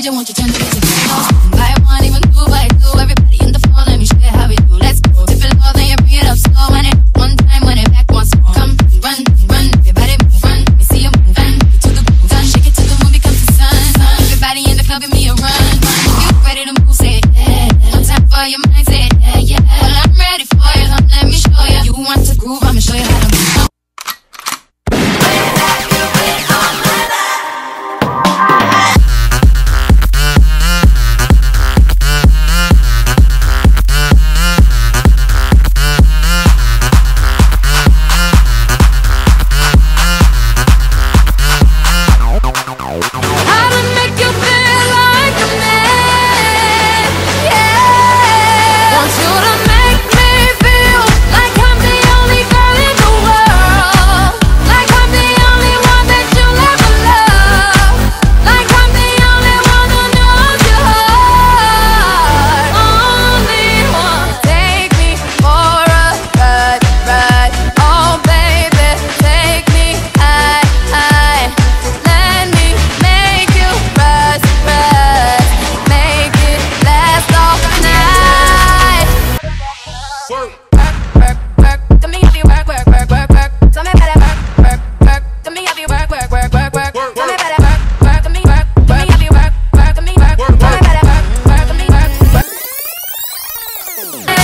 DJ, won't you turn the music down? Yeah.